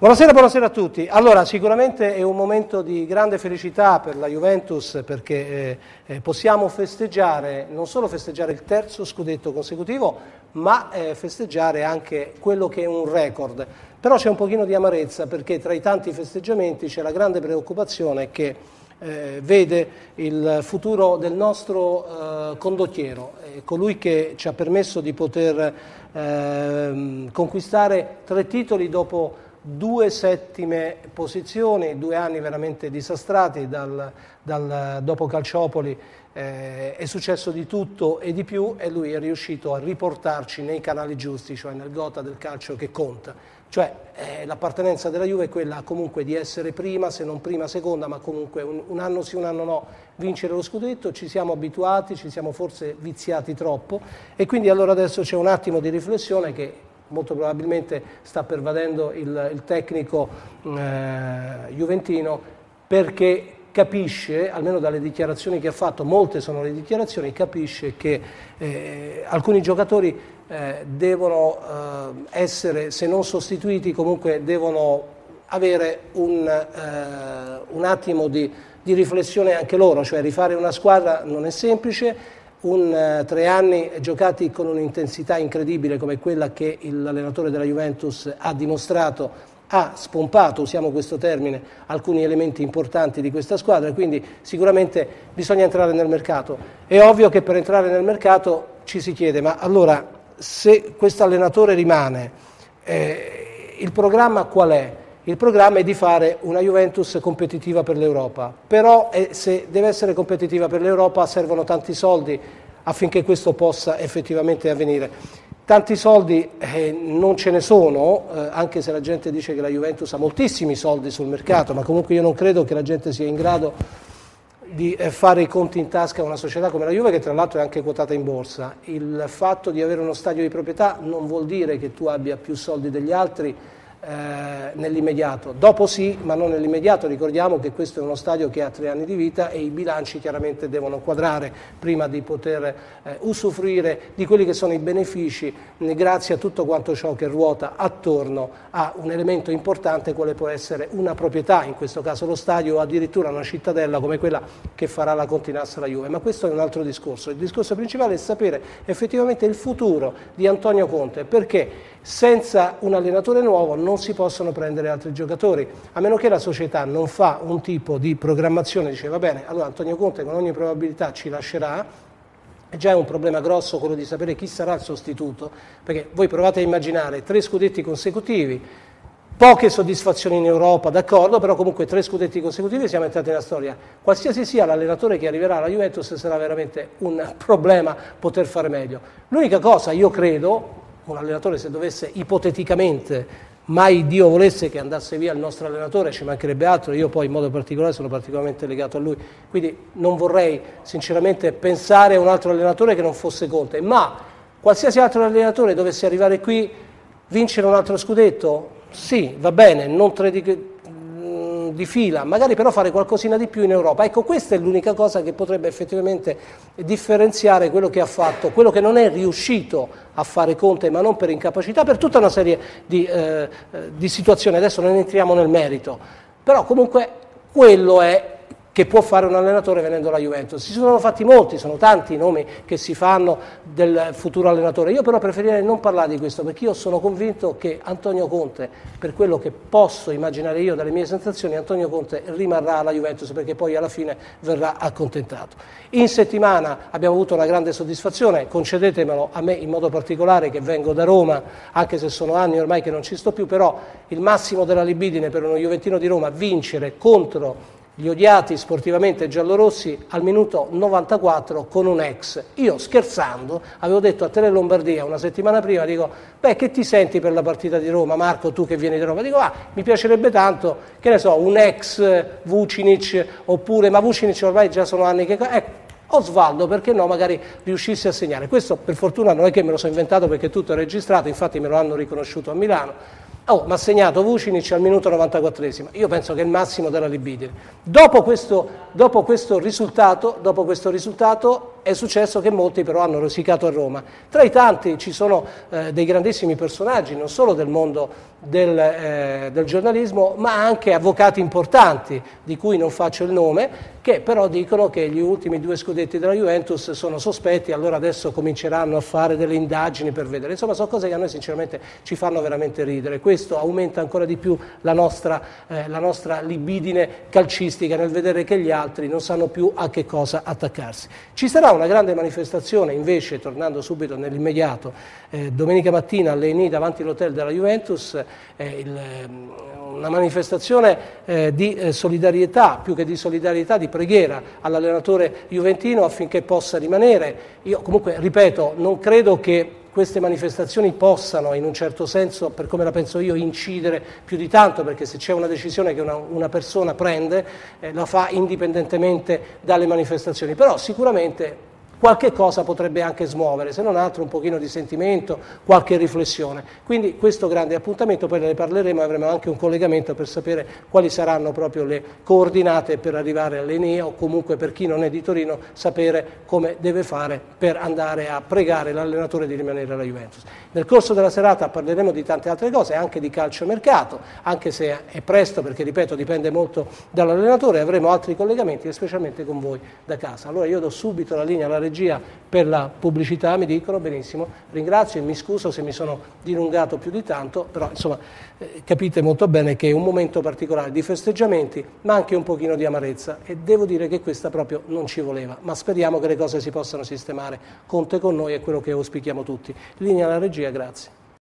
Buonasera, buonasera a tutti. Allora, sicuramente è un momento di grande felicità per la Juventus perché eh, eh, possiamo festeggiare, non solo festeggiare il terzo scudetto consecutivo, ma eh, festeggiare anche quello che è un record. Però c'è un pochino di amarezza perché tra i tanti festeggiamenti c'è la grande preoccupazione che eh, vede il futuro del nostro eh, condottiero, colui che ci ha permesso di poter ehm, conquistare tre titoli dopo due settime posizioni, due anni veramente disastrati dal, dal, dopo Calciopoli, eh, è successo di tutto e di più e lui è riuscito a riportarci nei canali giusti, cioè nel gota del calcio che conta. Cioè eh, l'appartenenza della Juve è quella comunque di essere prima, se non prima, seconda, ma comunque un, un anno sì, un anno no, vincere lo scudetto, ci siamo abituati, ci siamo forse viziati troppo e quindi allora adesso c'è un attimo di riflessione che molto probabilmente sta pervadendo il, il tecnico eh, juventino perché capisce, almeno dalle dichiarazioni che ha fatto, molte sono le dichiarazioni, capisce che eh, alcuni giocatori eh, devono eh, essere, se non sostituiti, comunque devono avere un, eh, un attimo di, di riflessione anche loro, cioè rifare una squadra non è semplice, un, uh, tre anni giocati con un'intensità incredibile come quella che l'allenatore della Juventus ha dimostrato, ha spompato, usiamo questo termine, alcuni elementi importanti di questa squadra, quindi sicuramente bisogna entrare nel mercato. È ovvio che per entrare nel mercato ci si chiede, ma allora se questo allenatore rimane, eh, il programma qual è? Il programma è di fare una Juventus competitiva per l'Europa, però eh, se deve essere competitiva per l'Europa servono tanti soldi affinché questo possa effettivamente avvenire. Tanti soldi eh, non ce ne sono, eh, anche se la gente dice che la Juventus ha moltissimi soldi sul mercato, ma comunque io non credo che la gente sia in grado di eh, fare i conti in tasca a una società come la Juve, che tra l'altro è anche quotata in borsa. Il fatto di avere uno stadio di proprietà non vuol dire che tu abbia più soldi degli altri, eh, nell'immediato. Dopo sì, ma non nell'immediato. Ricordiamo che questo è uno stadio che ha tre anni di vita e i bilanci chiaramente devono quadrare prima di poter eh, usufruire di quelli che sono i benefici grazie a tutto quanto ciò che ruota attorno a un elemento importante quale può essere una proprietà, in questo caso lo stadio o addirittura una cittadella come quella che farà la Continassa la Juve. Ma questo è un altro discorso. Il discorso principale è sapere effettivamente il futuro di Antonio Conte perché senza un allenatore nuovo non si possono prendere altri giocatori, a meno che la società non fa un tipo di programmazione, dice va bene, allora Antonio Conte con ogni probabilità ci lascerà, è già un problema grosso quello di sapere chi sarà il sostituto, perché voi provate a immaginare tre scudetti consecutivi, poche soddisfazioni in Europa, d'accordo, però comunque tre scudetti consecutivi siamo entrati nella storia. Qualsiasi sia l'allenatore che arriverà alla Juventus sarà veramente un problema poter fare meglio. L'unica cosa, io credo, un allenatore se dovesse ipoteticamente mai Dio volesse che andasse via il nostro allenatore, ci mancherebbe altro, io poi in modo particolare sono particolarmente legato a lui, quindi non vorrei sinceramente pensare a un altro allenatore che non fosse Conte, ma qualsiasi altro allenatore dovesse arrivare qui, vincere un altro scudetto, sì, va bene, non tre di, di fila, magari però fare qualcosina di più in Europa. Ecco, questa è l'unica cosa che potrebbe effettivamente differenziare quello che ha fatto, quello che non è riuscito a fare Conte, ma non per incapacità, per tutta una serie di, eh, di situazioni. Adesso non entriamo nel merito, però comunque quello è che può fare un allenatore venendo alla Juventus. Si sono fatti molti, sono tanti i nomi che si fanno del futuro allenatore. Io però preferirei non parlare di questo perché io sono convinto che Antonio Conte, per quello che posso immaginare io dalle mie sensazioni, Antonio Conte rimarrà alla Juventus perché poi alla fine verrà accontentato. In settimana abbiamo avuto una grande soddisfazione, concedetemelo a me in modo particolare che vengo da Roma, anche se sono anni ormai che non ci sto più, però il massimo della libidine per uno Juventino di Roma vincere contro gli odiati sportivamente giallorossi al minuto 94 con un ex. Io scherzando avevo detto a Tele Lombardia una settimana prima, dico, beh che ti senti per la partita di Roma Marco, tu che vieni da Roma? Dico, ah, mi piacerebbe tanto, che ne so, un ex Vucinic oppure, ma Vucinic ormai già sono anni che... Ecco, Osvaldo, perché no, magari riuscisse a segnare. Questo per fortuna non è che me lo sono inventato perché tutto è registrato, infatti me lo hanno riconosciuto a Milano Oh, ma ha segnato Vucinic al minuto 94esimo. Io penso che è il massimo della libidine. Dopo questo, dopo questo risultato, dopo questo risultato è successo che molti però hanno rosicato a Roma. Tra i tanti ci sono eh, dei grandissimi personaggi, non solo del mondo del, eh, del, giornalismo, ma anche avvocati importanti, di cui non faccio il nome, che però dicono che gli ultimi due scudetti della Juventus sono sospetti, allora adesso cominceranno a fare delle indagini per vedere. Insomma, sono cose che a noi sinceramente ci fanno veramente ridere. Questo aumenta ancora di più la nostra, eh, la nostra libidine calcistica nel vedere che gli altri non sanno più a che cosa attaccarsi. Ci sarà una grande manifestazione invece, tornando subito nell'immediato, eh, domenica mattina all'ENI davanti all'hotel della Juventus, eh, il, ehm, una manifestazione eh, di eh, solidarietà, più che di solidarietà, di preghiera all'allenatore juventino affinché possa rimanere. Io comunque, ripeto, non credo che queste manifestazioni possano in un certo senso, per come la penso io, incidere più di tanto, perché se c'è una decisione che una, una persona prende, eh, la fa indipendentemente dalle manifestazioni, però sicuramente qualche cosa potrebbe anche smuovere, se non altro un pochino di sentimento, qualche riflessione. Quindi questo grande appuntamento, poi ne parleremo e avremo anche un collegamento per sapere quali saranno proprio le coordinate per arrivare all'Enea o comunque per chi non è di Torino sapere come deve fare per andare a pregare l'allenatore di rimanere alla Juventus. Nel corso della serata parleremo di tante altre cose, anche di calciomercato, anche se è presto perché ripeto dipende molto dall'allenatore, avremo altri collegamenti specialmente con voi da casa. Allora io do subito la linea alla regia regia per la pubblicità, mi dicono benissimo, ringrazio e mi scuso se mi sono dilungato più di tanto, però insomma eh, capite molto bene che è un momento particolare di festeggiamenti, ma anche un pochino di amarezza e devo dire che questa proprio non ci voleva, ma speriamo che le cose si possano sistemare. Conte con noi è quello che auspichiamo tutti. Linea alla regia, grazie.